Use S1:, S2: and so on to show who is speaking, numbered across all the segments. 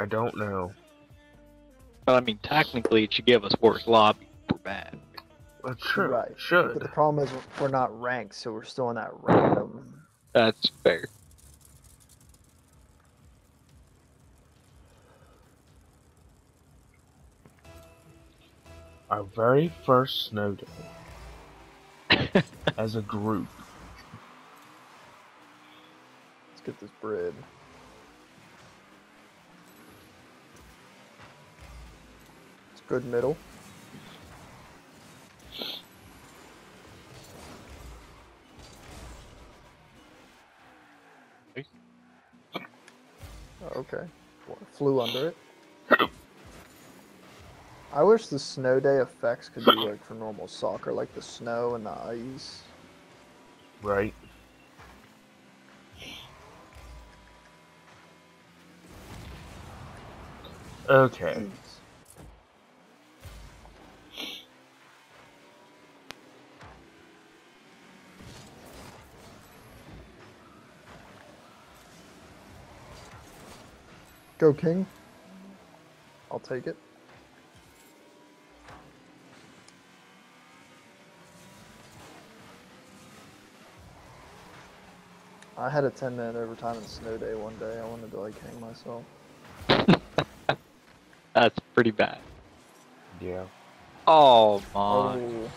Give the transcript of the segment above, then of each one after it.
S1: I don't know.
S2: But I mean, technically, it should give us worse lobby for bad.
S1: That's true.
S3: Right.
S1: Should.
S3: But the problem is we're not ranked, so we're still in that random.
S2: That's fair.
S1: Our very first snow day as a group.
S3: Let's get this bread. Good middle. Oh, okay. Flew under it. I wish the snow day effects could be like for normal soccer, like the snow and the ice.
S1: Right. Okay. Hmm.
S3: Go king. I'll take it. I had a 10 minute overtime in snow day one day. I wanted to like hang myself.
S2: That's pretty bad.
S1: Yeah.
S2: Oh my.
S3: Oh.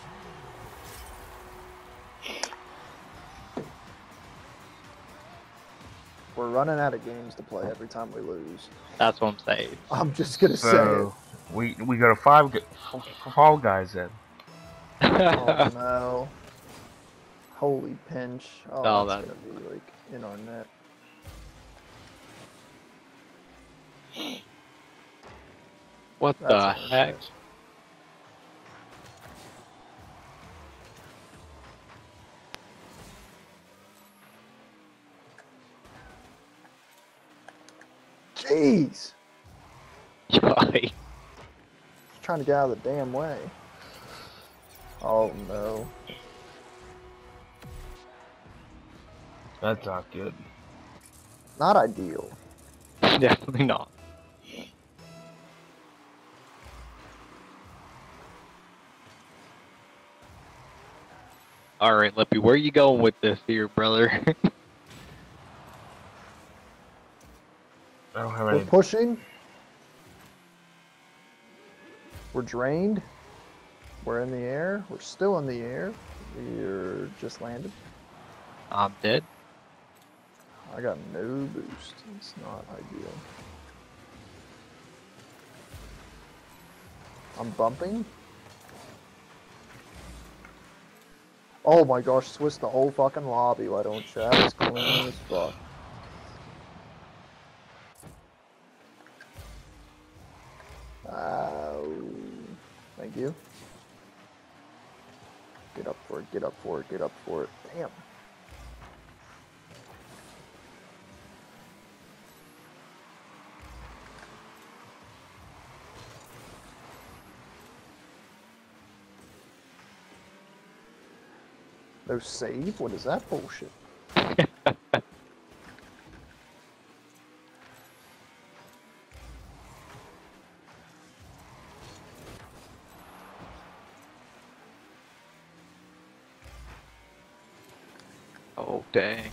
S3: We're running out of games to play every time we lose.
S2: That's what I'm saying.
S3: I'm just gonna say it.
S1: So we we got a five gu- f- f- fall guys then.
S3: Oh no. Holy pinch. Oh,
S2: Oh,
S3: that's
S2: that-
S3: gonna be like in our net.
S2: what the heck?
S3: unfair. Jeez!
S2: Yikes.
S3: Trying to get out of the damn way. Oh no.
S1: That's not good.
S3: Not ideal.
S2: Definitely not. All right, Lippy, where you going with this here, brother?
S1: I don't have
S3: We're
S1: any.
S3: pushing. We're drained. We're in the air. We're still in the air. We're just landed.
S2: I'm dead.
S3: I got no boost. It's not ideal. I'm bumping. Oh my gosh, Swiss the whole fucking lobby. Why don't you? That was clean as fuck. You. Get up for it, get up for it, get up for it. Damn. No save? What is that bullshit?
S2: dang.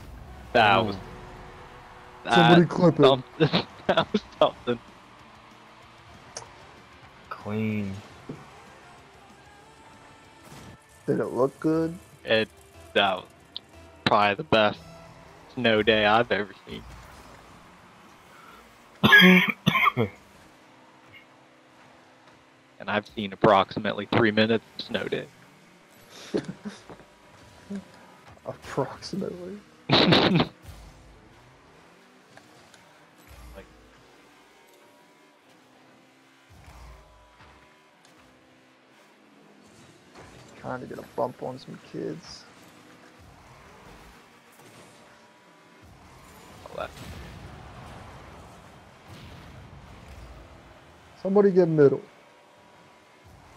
S2: That
S1: Oh.
S2: was
S3: Somebody
S2: that
S3: clip it.
S2: something. that was something.
S1: Clean.
S3: Did it look good?
S2: It that was probably the best snow day I've ever seen. and I've seen approximately three minutes of snow day.
S3: Approximately.
S2: like,
S3: Trying to get a bump on some kids. Somebody get middle.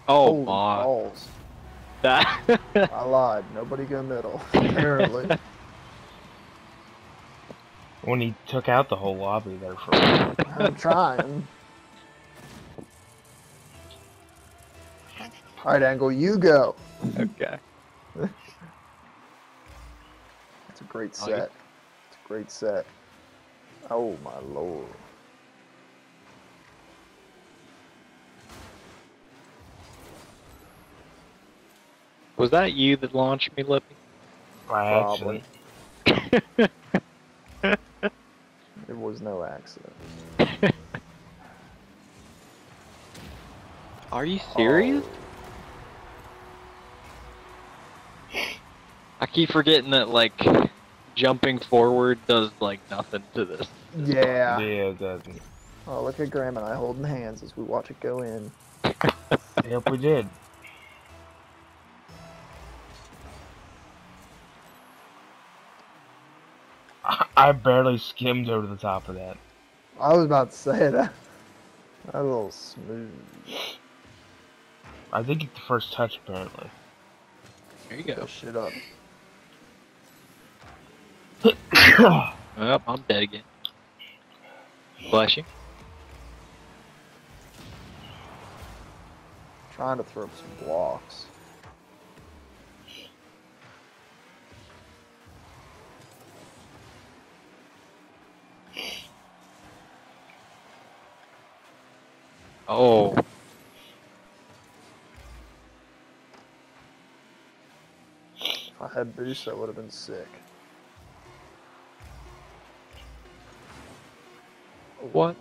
S2: Oh
S3: Holy
S2: my!
S3: balls.
S2: That
S3: I lied. Nobody go middle. Apparently.
S1: When he took out the whole lobby there for a.
S3: I'm trying. All right, Angle, you go.
S2: Okay.
S3: It's a great
S2: Oh,
S3: set. It's a great set. Oh my lord.
S2: Was that you that launched me, Lippy?
S1: By
S3: Probably.
S1: accident.
S3: It was no accident.
S2: Are you serious?
S3: Oh,
S2: I keep forgetting that like jumping forward does like nothing to this.
S3: yeah.
S1: Yeah, it doesn't.
S3: Oh, look at Graham and I holding hands as we watch it go in.
S1: Yep, we did. I- I barely skimmed over the top of that.
S3: I was about to say that. That a little smooth.
S1: I think it's the first touch, apparently.
S2: There you
S3: Go
S2: go.
S3: shit up.
S2: Well, I'm dead again. Bless you.
S3: Trying to throw up some blocks.
S2: Oh,
S3: If I had boost, that would have been sick.
S2: what?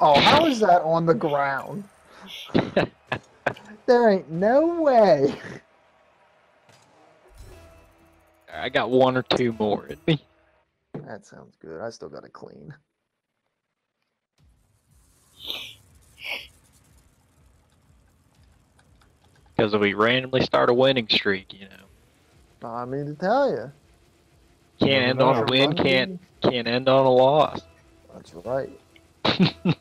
S3: Oh, how is that on the ground? There ain't no way.
S2: I got one or two more in me.
S3: That sounds good. I still got to clean.
S2: Because if we randomly start a winning streak, you know,
S3: I mean to tell you.
S2: can't end on a win, can't can't end on a loss.
S3: That's right.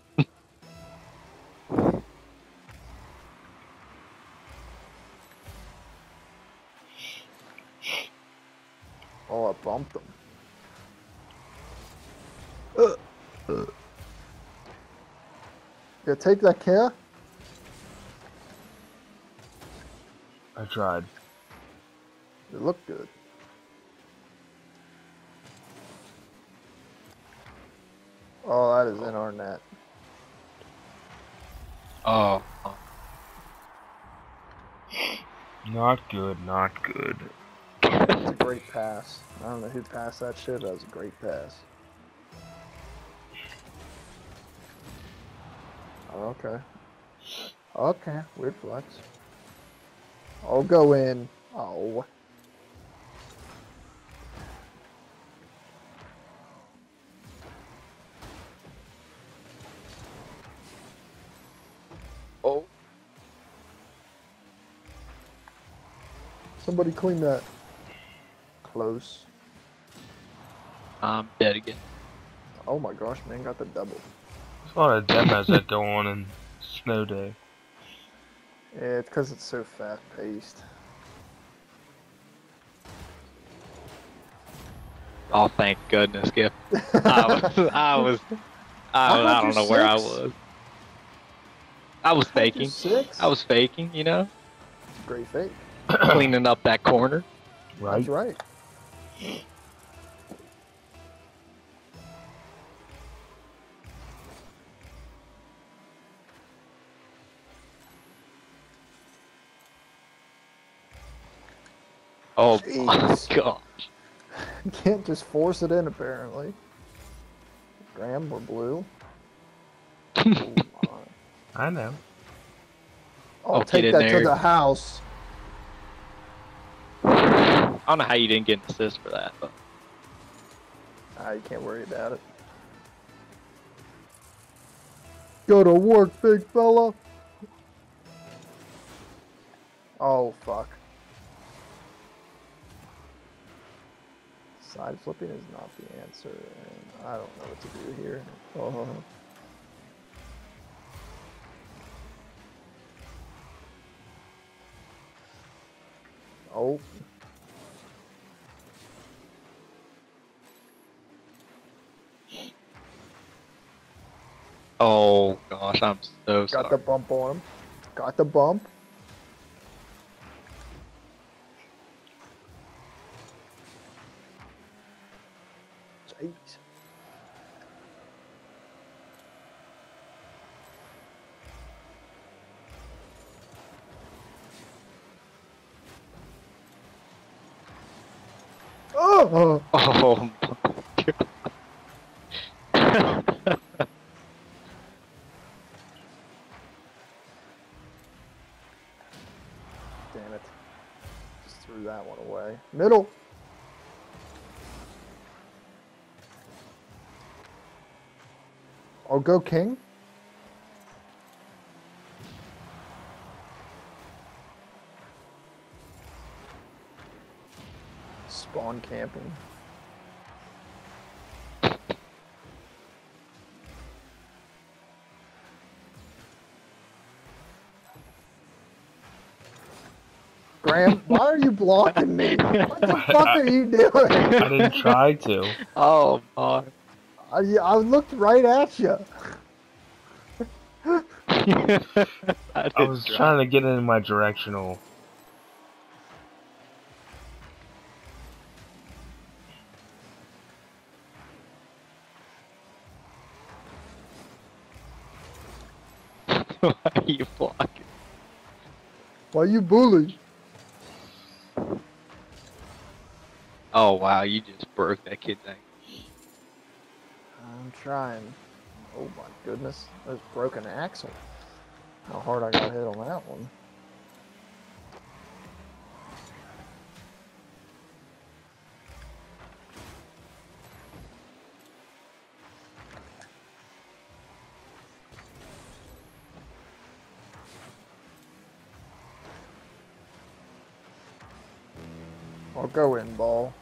S3: Yeah, take that care.
S1: I tried.
S3: It looked good. Oh, that is in our net.
S2: Oh,
S1: Not good, not good.
S3: That's a great pass. I don't know who passed that shit, that was a great pass. Okay. Okay, weird flex. I'll go in. Oh.
S2: oh,
S3: Somebody clean that. Close.
S2: I'm dead again.
S3: Oh my gosh, man, got the double.
S1: There's a lot of demos that go on in Snow Day.
S3: Yeah, it's because it's so fast paced.
S2: Oh, thank goodness, Gift. I was, I was, I,
S3: I
S2: I don't
S3: you
S2: know where I was. I was faking.
S3: Six?
S2: I was faking, you know,
S3: It's a great fake.
S2: cleaning up that corner.
S1: Right?
S3: That's right.
S2: Oh my
S3: Jeez.
S2: gosh.
S3: Can't just force it in, apparently. Graham, we're blue. oh.
S1: I know.
S3: I'll
S2: Oh, get
S3: take that
S2: there.
S3: to the house.
S2: I don't know how you didn't get an assist for that, but
S3: Ah, you can't worry about it. Go to work, big fella. Oh, fuck. Side flipping is not the answer, and I don't know what to do here. Oh. Oh,
S2: Oh gosh, I'm so
S3: got
S2: sorry.
S3: the bump on him. Got the bump. Jeez. Oh,
S2: Oh
S3: damn it. Just threw that one away. Middle. I'll go king. Spawn camping. Graham, why are you blocking me? What the fuck are you doing?
S1: I didn't try to.
S2: oh my.
S3: I, I looked right at you.
S2: I,
S1: I was trying to get in my directional.
S2: Why are you blocking?
S3: Why are you bully?
S2: Oh wow, you just broke that kid's ankle.
S3: I'm trying. Oh my goodness, there's broken axle. How hard I got hit on that one. I'll go in ball.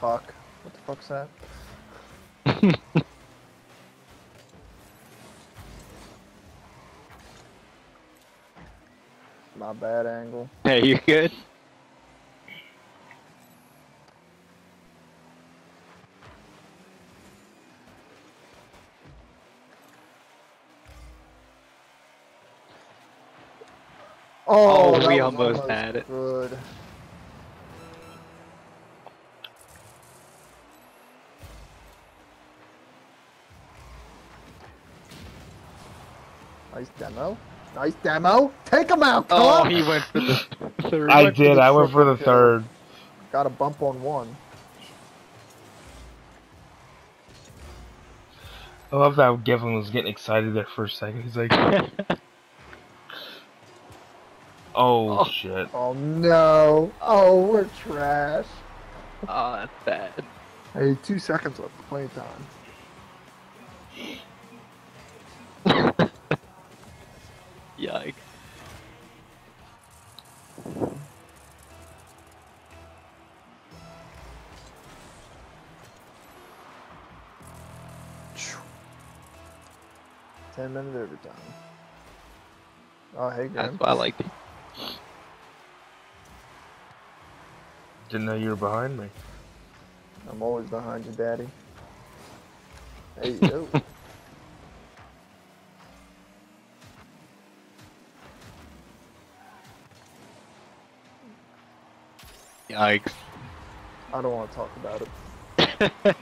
S3: Fuck. What the fuck's that? My bad angle.
S2: Hey, you good?
S3: Oh,
S2: Oh, we
S3: was
S2: almost had it.
S3: Good. Nice demo. Nice demo. Take him out,
S2: Oh,
S3: Club.
S2: he went for the third.
S1: I did.
S3: the
S1: I went for the
S3: kill.
S1: third.
S3: Got a bump on one.
S1: I love that Gavin was getting excited there for a second. He's like, "Oh,
S2: Oh.
S1: shit!"
S3: Oh no. Oh, we're trash.
S2: oh, that's bad.
S3: Hey, two seconds left of play time.
S2: Yikes.
S3: Ten minute overtime. Oh, hey,
S2: That's
S3: Graham.
S2: why I like it.
S1: Didn't know you were behind me.
S3: I'm always behind you, Daddy. Hey, yo.
S2: Yikes.
S3: I don't want to talk about it.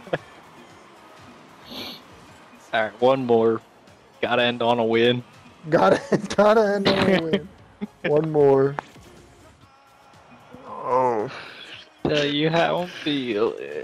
S2: Alright, one more. Gotta end on a win.
S3: Gotta, gotta end on a win. One more. Oh.
S2: Tell you how I'm feeling.